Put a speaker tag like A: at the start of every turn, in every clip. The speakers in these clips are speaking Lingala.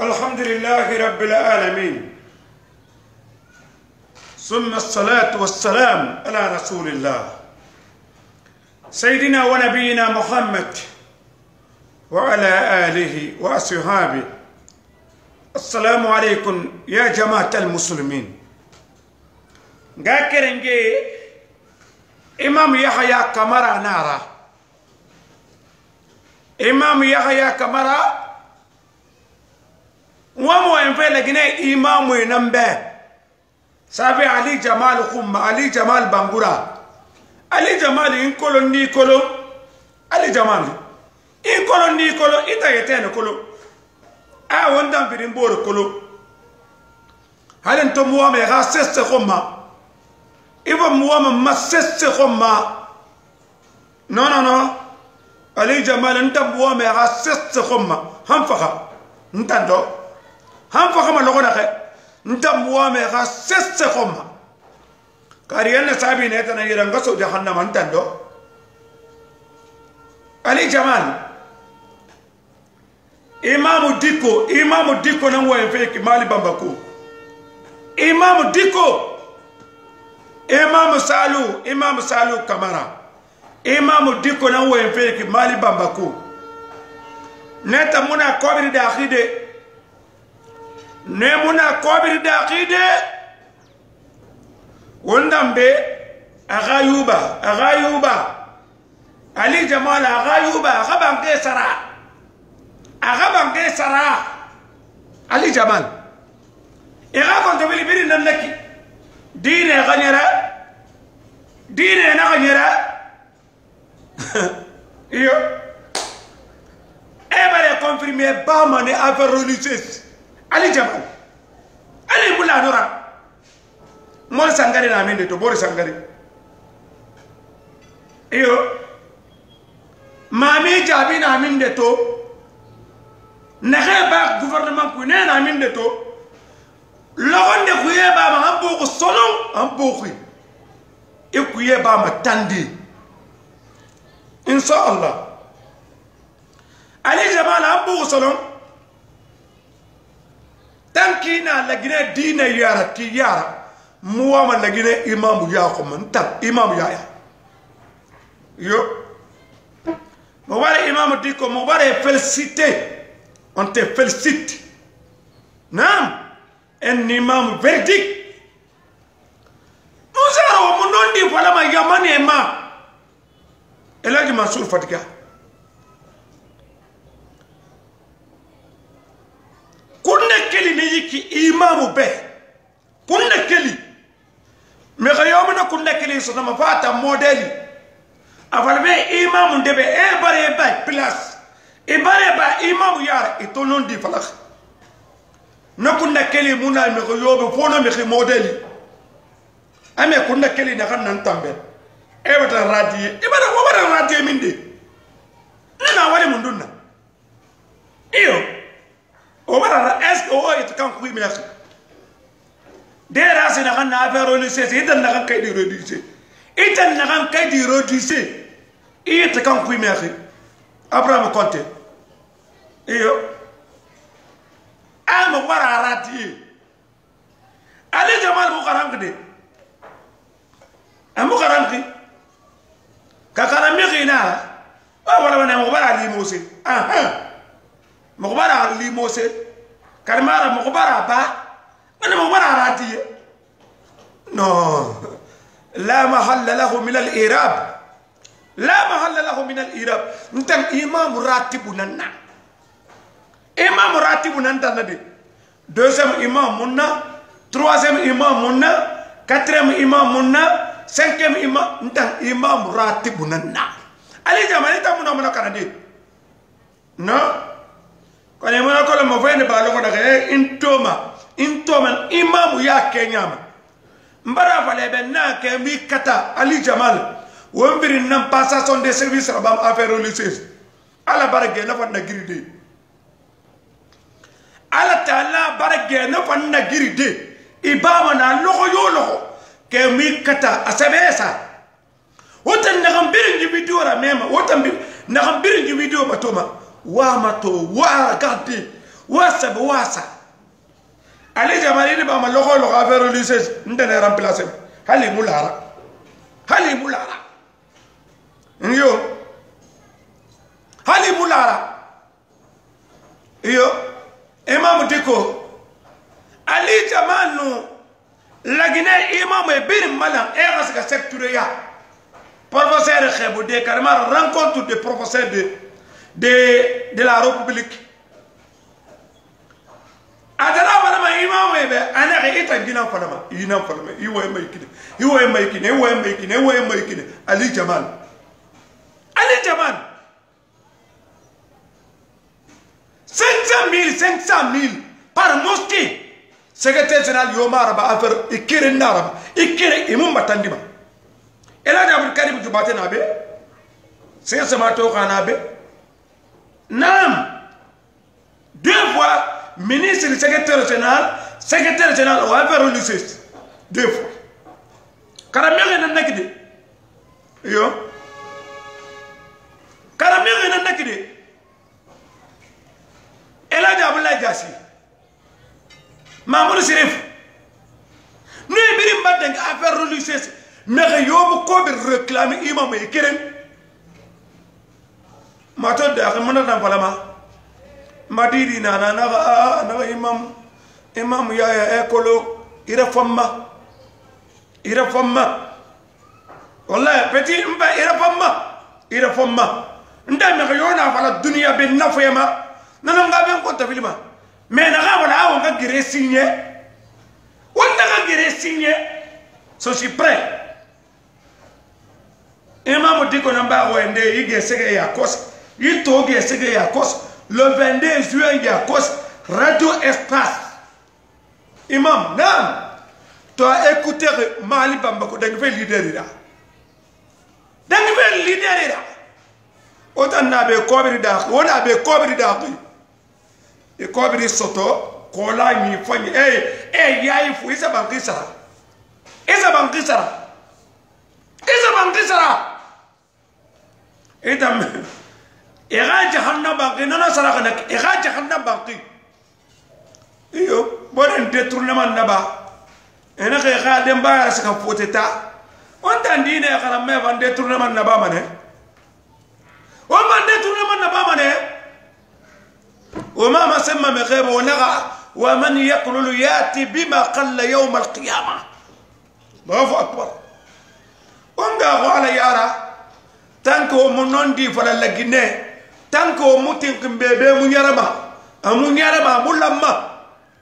A: الحمد لله رب العالمين ثم الصلاة والسلام على رسول الله سيدنا ونبينا محمد وعلى آله وأصحابه السلام عليكم يا جماعة المسلمين غاكرنجي إمام يحيى كمرا نارا إمام يحيى كمرا ومو ينفعل جنة إمام وينبه سافي علي جمال خم علي جمال بانغورا علي جمال إن كلو ني كلو علي جمال إن كلو ني كلو إتا يتين كلو آه وندم بريمبور كلو هل أنتم موامي غاسس خم إبا موامي مسس خم نو نو نو علي جمال أنتم موامي غاسس خم هم فخا نتندو han fa kama logo nake ntam wame ka sesse komma kari yanna sabi ne tana yira ngaso jahannama ntando ali jamal imamu diko imamu diko na ngwa fe kimali bambaku imamu diko imamu salu imamu salu kamara imamu diko na ngwa fe kimali bambaku neta muna kobiri da akhide نمونا كوبر داقيد وندم بي أغايوبا أغايوبا علي جمال أغايوبا أغبان كيسرا أغبان كيسرا علي جمال إغاكم تبلي بيري ننكي دين غنيرا دين أنا غنيرا إيو إيه مالي كونفرمي بامان أفر رونيسيس ali jamal ali bula nora mon sangare na mende to bor sangare iyo mami jabi na minde to naxe ba gouvernement ku ne na minde to logonde kuye ba ma an boku solon an boku e kuye ba ma tandi inshallah ali jamal an boku solon n'a kina Guinée dina yara ti yara muwama lagine imamu ya ta ya ya yo imamu suis un on te félicite Non, un imam verdict Nous avons dit voilà ma et ma elagi min sɔnnama fo a ta mɔdɛli a fana bɛ imamu dɛmɛ e bari e ba pilasi e bari e ba imamu yaara e tɔnɔ di fala ne kun na kelen mun na mɛkɛ yɔ bɛ fo na mɛkɛ mɔdɛli an bɛ kun na kelen na ka na tan bɛn e bɛ taa radi ye i bɛ taa ko bɛ taa radi ye min de ne na wale mun dun na iyo o bɛ taa ɛseke o ye kan kun minɛ dera se nagan na affaire olise se itan nagan kay di reduise itan nagan kay di reduise ite kan kuy mexe abraham konte iyo ama wara arati ali jamal bu karam de amu karam ki kakana mixina wa wala wana mo bara li mose aha mo bara li mose karmara mo bara ba انا ما راتي نو لا محل له من الاراب لا محل له من الاراب انت امام راتب نانا امام راتب نانتا ندي دوزيام امام مننا تروازيام امام مننا كاتريام امام مننا سانكيام امام انت امام راتب نانا علي جام علي تام نو منو كاندي نو كوني مو نو كولو مو فين بالو كو داغي انتوما intomen imamu ya kenyama mbara falebe na ke mi kata ali jamal wombiri nan passation de service rabam affaire religieuse ala barage na fanda giride ala taala barage na fanda giride ibama na logo yo logo ke mi kata asabesa wota nagam biri njibidiyo ra mema wota nagam biri njibidiyo batoma wama to wa gadi wasa wasa ale jamani ni bama loxo loxo affaire religieuse ntene remplacé hali mu laara hali mu laara iyo hali mu laara iyo imamu diko ali jamanu lagine Imam e biri mala e xasi ka sectureya professeur xebu de carrément rencontre de professeur de de de la république adala walama ima webe ana ga ita gina falama ina falama iwa mai kine iwa mai kine iwa mai kine iwa mai kine ali jamal ali jamal 500000 500000 par mosquée secrétaire général yoma araba affaire ikire ndaraba ikire imum batandima ela da abdul karim jubate na be sai sama to kana be nam deux fois ministre secrétaire général secrétaire général aux affaires religieuses deux fois kara mexe na ndaki de iyo kara mexe na ndaki de eladi abdoulaye diasi mamadou sérif no ye mbiri mbadenge affaire religieuse mexe yoobu koɓe réclame imama ye keren mato daxe mona dan falama madidi nana naga a naga imamu imamu yaya ekolo ira famma ira famma wallahi peti mba ira famma ira famma nda mega yona fala dunia be nafema nana nga ben ko tafilma me naga wala awo nga gire signe wanda nga gire signe so si prêt imamu diko namba wende ige sege ya kosa yito ge sege ya kosa le 22 juin ya kosi radio espace imam nam toa écouter mali bambako dangi fe liderira dangi fe liderira otan na ɓe koɓiri daaki wona ɓe koɓiri daaki e koɓiri soto kola ñi foñi ey eh, e eh, yayi fo isa banki sara isa banki sara isa banki sara itam إغا جهنم بانقي نانا سرقنك إغا جهنم بانقي إيو بورن ديتورنمان نبا إنا كي إغا دم بايا سكا فوتتا وانت عندينا يقرم ما فان ديتورنمان نبا منه وما ديتورنمان نبا منه وما ما سمى مغيب ونغا ومن يقلل ياتي بما قل يوم القيامة الله أكبر ونغا على يارا تانكو منون دي فلا لقناه tanke o mutinkin be be mu ɲarama a mu ɲarama a mu lamma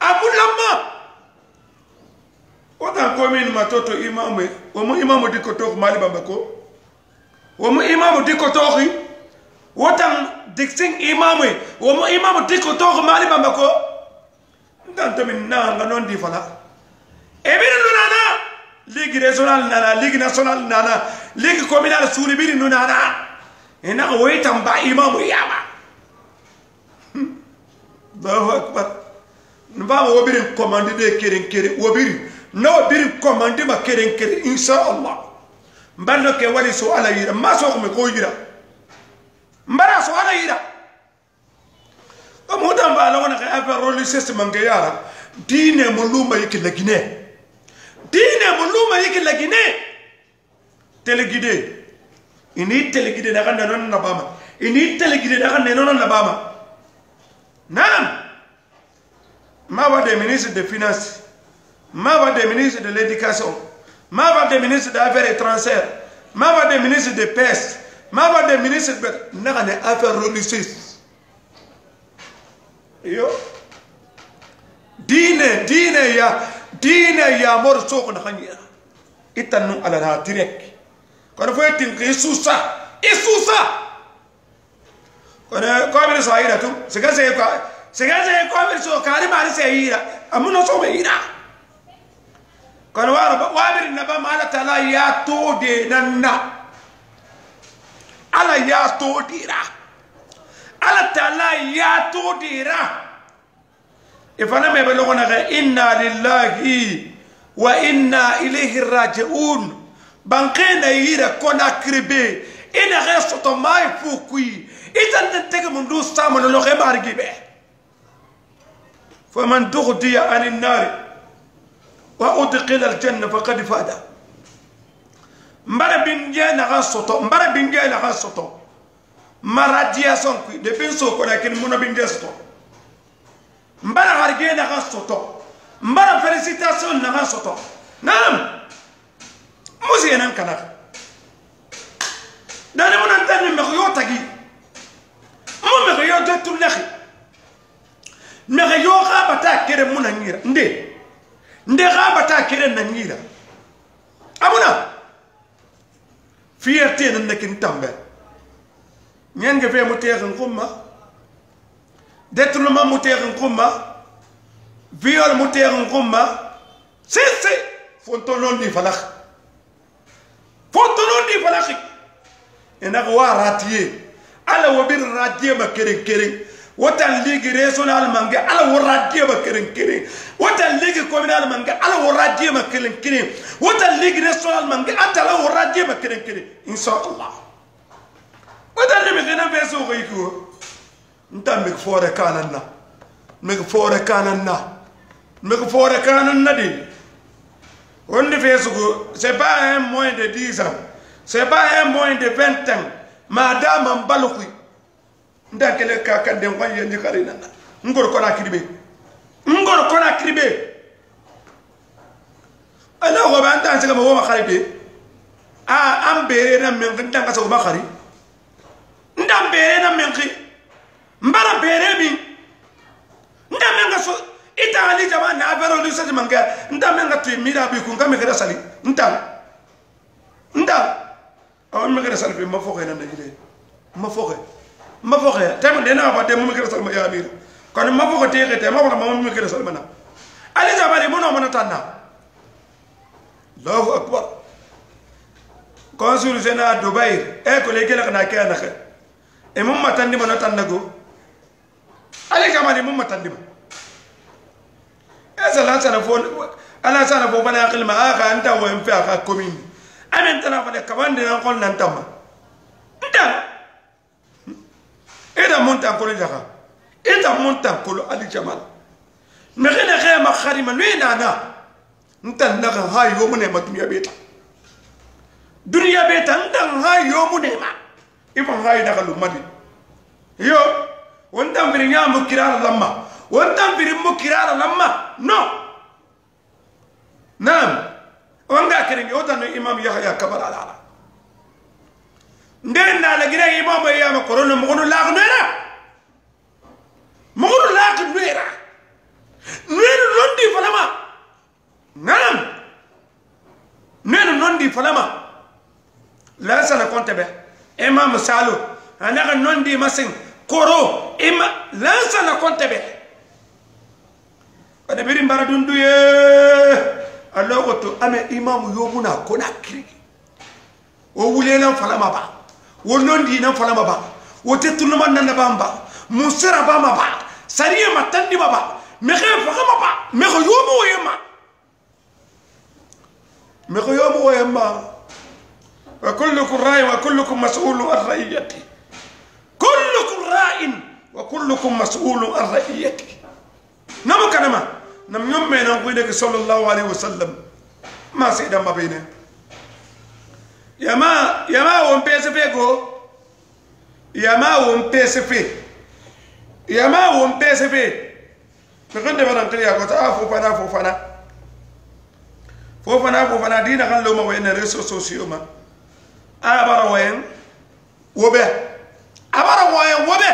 A: a mu lamma wo tan ko min ma toto imamu wo mu imamu dikko toki mali bamba ko wo mu imamu dikko toki wo tan diksin imamu wo mu imamu dikko toki mali bamba ko ntan tomin nahanga non di fala ebiri lu nana ligue régional nana ligue national nana ligue communal suuli biri nu nana ina waitan hmm. ba imamu ya ba Allahu akbar ba wo birin commande de keren kere wo birin no birin commande ma keren kere insha Allah mbanno ke wali so ala yira ma so ko ko yira mbara so ala yira o mo dan ba lawana ka afa roli system nge yara dine mo luma yiki lagine dine mo luma yiki lagine telegide ini telegi de daga nenon na bama ini telegi de daga nenon na bama nan ma va de ministre de finance ma va de ministre de l'éducation ma va de ministre d'affaires étrangères ma va de ministre de paix ma va de ministre de naga ne affaires religieuses yo dine dine ya dine ya mor sokna khanya itannu ala direct kono foye tinke i suusa i suusa kono komiri so ayira tum siga sey siga sey komiri so kaari maari sey yira amuno soma yira kono waro wabiri naba ma ala taala ya toode nanna ala ya toodira ala taala ya toodira ifana mebe logo naga inna lillahi wa inna ilayhi raji'un banke na yira kona kribe ina ge soto mai fukui itan tan tege mundu sama no loge margi be faman tughdiya anin nari wa udqila aljanna faqad fada mbara binje na ga soto mbara binje na ga soto maradia son kui de pinso ko na kin muna binje soto mbara harge na ga soto mbara felicitation na ga soto naam yenan kanaka dani munan tanni mexo yo tagi mu mexo yo do tullexi mexe yo xa bata kere mu nangira nde nde xa bata kere nangira amuna fierté nan nekin tambe ñen nga fe mu teexin xumma détournement mu teexin xumma viol mu teexin xumma sese fonto non li falax ni falaki ina ko waratiye ala wabir ratiye ba keren keren watan ligi regional mange ala waratiye ba keren keren watan ligi communal mange ala waratiye ba keren keren watan ligi national mange atala waratiye ba keren keren insha Allah watan ligi gina beso ko yiko nta mi fore kananna mi fore kananna mi fore kananna di on ne que c'est pas un moyen de 10 ans c'est pas un moins de 20 ans madame en balokui ndakele ka kande ngwan yendi karina ngor kona kiribe ngor kona kiribe ala go ba ntan sega mo ma kharibe a am bere na men ntan ka so ma khari ndam bere na men khi mbara bere mi ndam men ka so ita ali jama na vero lu sa jama nga ndam men ka tu mira bi ku ngame kada sali ntan mummi kere salfi ma foxe na ndajile ma foxe ma foxe tem de na fa de mummi kere salma ya amira kon ma foxe te xete ma foxe ma mummi kere salma na ali jabari mono mana tanna allahu akbar consul général dubair e eh, ko le gele kana ke na xe e mum matandi mana tanna go ali jabari mum matandi ma e sala sana fo ala sana fo bana aqil ma aka anta wa in fi aka komini anen tana fane kabande nan kol nan tamma nta ida mun tan kolo jaka ida mun tan kolo ali jamal mexene xe ma xarima nu nana ntan naxa ha yomunema duniya ɓeta duniya ɓeta ntan ha yomunema ifan ha naxa lumadi yo wontan fini ña mukkirala lamma wontan fini mukkirala lamma no nam wanga kirin yoda no imam yahya kabar ala nden na la gira imam ya ma korona mo no laag no era mo no laag no era no era londi falama ngam no era londi falama la sala konte be imam salu anaga nondi masin koro ima la sala konte be ada birin bara dundu ye alawo to ame imam yobuna muna konakiri o wulelan falama ba wo londinan falama ba wo te tunuma nanaban ba mun sera ba ma ba sariye ma tandima ba mexe faxama ba mexe yomu woyema mexe yomu woyema wa kullukum rain wa kullukum masulu an raiyati kullukum rain wa kullukum masulu an raiyati namu kanama nam ñom me nan kuy nek sallallahu alaihi wasallam ma si dam babine yama yama won psp go yama won psp yama won psp ko gande banan kali ya ko ta ah, fo fana fo fana fo fana fo fana dina kan lo ma wen réseaux sociaux ma abara wen wobe abara wen wobe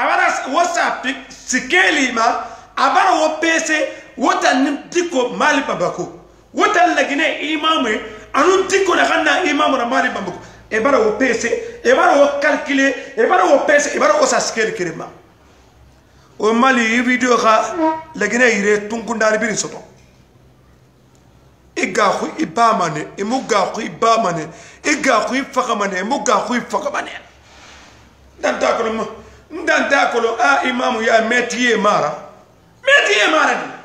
A: abara whatsapp sikeli ma abara wo psp wotan dikko mali babako wotan lagine imame anun dikko naganna na mali babako e wo pese e wo calcule e wo pese e wo saskeri kirima o mali i video xa lagine yire tunkundani biri soto i gaxu i bamane i mu gaxu i bamane i gaxu i faxamane i mu gaxu a imamu ya metiye mara metiye mara ni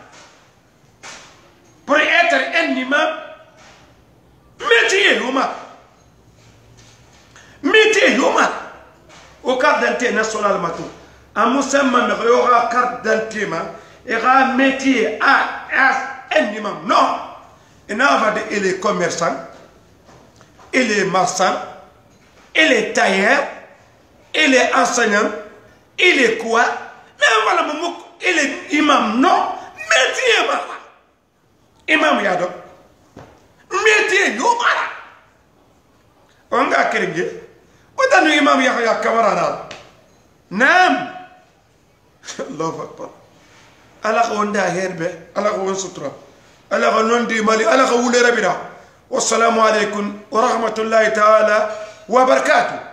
A: pour être un imam métier humain. Métier humain. Au cadre international nationale, matou. il y aura carte d'identité, il y aura métier à un imam. Non. Il est a les commerçants, il les marchand, tailleur, les tailleurs, il les enseignants, et les quoi. Mais voilà, il est imam, non. Métier, maman. imam ya do métier yo mara on nga kerim je wadanu imam ya kamara dal nam allah akbar ala ko wonda herbe ala ko won sutra ala ko di mali ala ko wule rabira wassalamu alaikum wa rahmatullahi ta'ala wa barakatuh